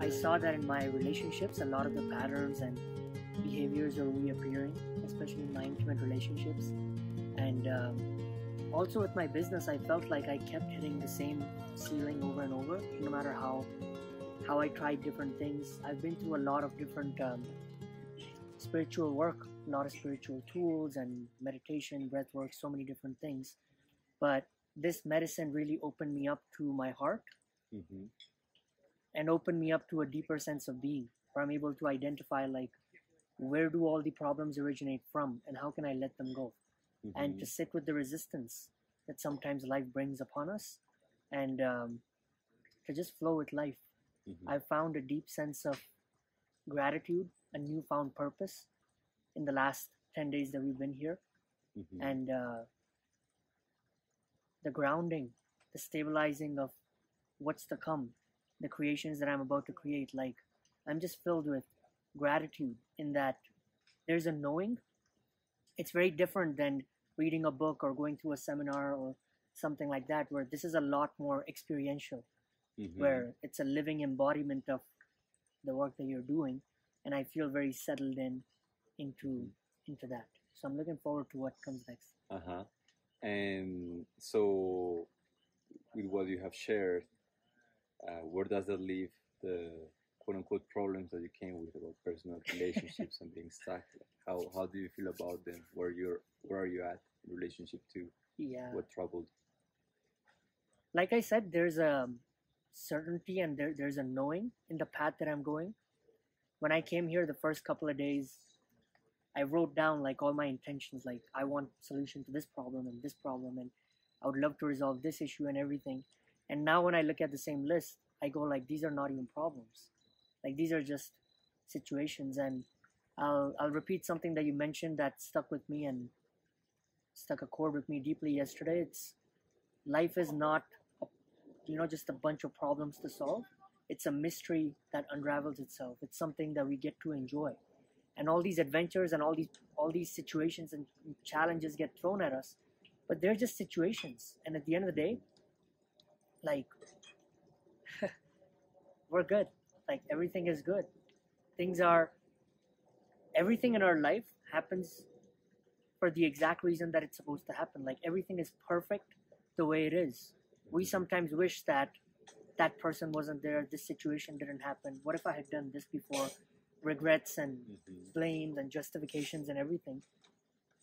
I saw that in my relationships, a lot of the patterns and behaviors are reappearing, especially in my intimate relationships. And um, also with my business, I felt like I kept hitting the same ceiling over and over, no matter how how I tried different things. I've been through a lot of different um, spiritual work, a lot of spiritual tools and meditation, breath work, so many different things. But this medicine really opened me up to my heart Mm-hmm. And open me up to a deeper sense of being, where I'm able to identify like where do all the problems originate from and how can I let them go, and Mm-hmm. to sit with the resistance that sometimes life brings upon us, and um, to just flow with life. Mhm. I've found a deep sense of gratitude, a newfound purpose in the last 10 days that we've been here. Mhm. And uh, the grounding, the stabilizing of what's to come, the creations that I'm about to create. Like, I'm just filled with gratitude in that there's a knowing. It's very different than reading a book or going through a seminar or something like that, where this is a lot more experiential Mhm. where it's a living embodiment of the work that you're doing and i feel very settled in into into that so i'm looking forward to what comes next Uh-huh. And so, with what you have shared, uh, where does that leave the quote unquote problems that you came with about personal relationships and being stuck? How how do you feel about them? Where you're where are you at in relationship to yeah what troubled? like i said there's a certainty and there, there's a knowing in the path that i'm going when i came here the first couple of days i wrote down like all my intentions like i want solution to this problem and this problem and i would love to resolve this issue and everything and now when i look at the same list i go like these are not even problems. Like these are just situations. And i'll i'll repeat something that you mentioned that stuck with me and stuck a chord with me deeply yesterday. It's life is not you know just a bunch of problems to solve. It's a mystery that unravels itself. It's something that we get to enjoy. And all these adventures and all these all these situations and challenges get thrown at us but they're just situations. And at the end of the day like we're good. Like everything is good. Things are everything in our life happens for the exact reason that it's supposed to happen. Like everything is perfect the way it is. We sometimes wish that that person wasn't there this situation didn't happen. What if i had done this before? Regrets and Mhm. blames and justifications and everything.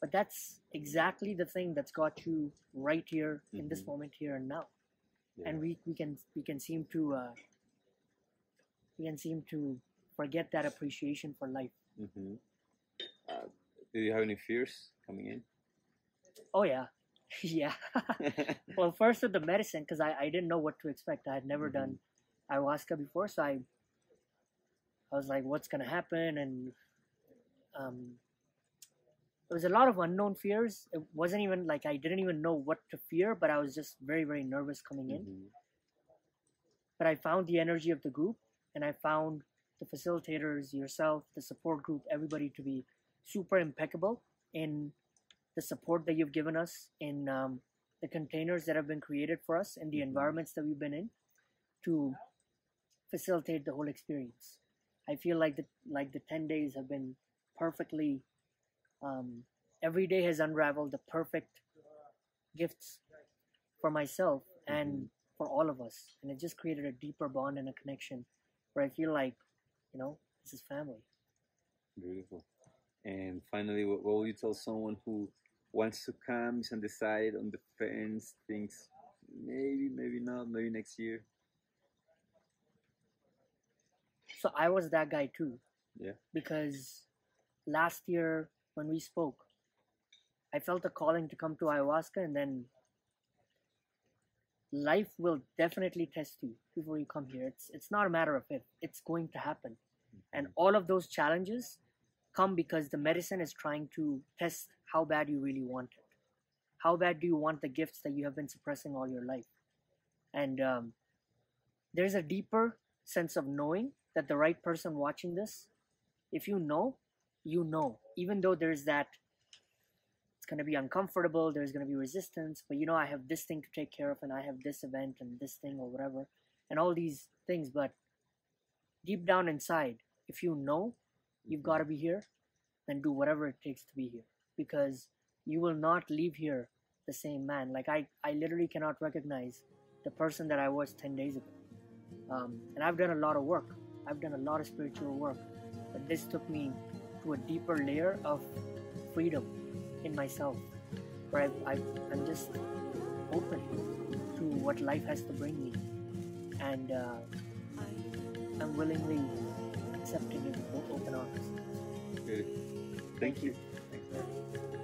But that's exactly the thing that's got you right here in this Mhm. moment here and now Yeah. and we, we can we can seem to uh, we can seem to forget that appreciation for life Mhm. Uh, do you have any fears coming in? oh yeah yeah well first with the medicine because I, I didn't know what to expect i had never Mhm. done ayahuasca before so i i was like what's gonna happen and um there was a lot of unknown fears it wasn't even like i didn't even know what to fear but i was just very very nervous coming in Mhm. but i found the energy of the group and i found the facilitators yourself the support group everybody to be super impeccable in the support that you've given us in um, the containers that have been created for us and the Mhm. environments that we've been in to facilitate the whole experience i feel like the like the 10 days have been perfectly um, every day has unraveled the perfect gifts for myself and for all of us and it just created a deeper bond and a connection where i feel like you know this is family Beautiful. And finally, what, what will you tell someone who wants to come, is undecided, on the fence, thinks maybe, maybe not, maybe next year? so i was that guy too Yeah. because last year when we spoke i felt a calling to come to ayahuasca and then life will definitely test you before you come here. It's it's not a matter of if it's going to happen. And all of those challenges come because the medicine is trying to test how bad you really want it. How bad do you want the gifts that you have been suppressing all your life? And um, there's a deeper sense of knowing that the right person watching this if you know you know even though there's that it's going to be uncomfortable there's going to be resistance but you know i have this thing to take care of and i have this event and this thing or whatever and all these things but deep down inside, if you know you've got to be here, then do whatever it takes to be here because you will not leave here the same man. Like I, I literally cannot recognize the person that I was 10 days ago. Um, and I've done a lot of work. I've done a lot of spiritual work, but this took me to a deeper layer of freedom in myself, where I, I, I'm just open to what life has to bring me, and uh, I'm willingly accepting it with open arms. Good. Thank you. Thanks, man.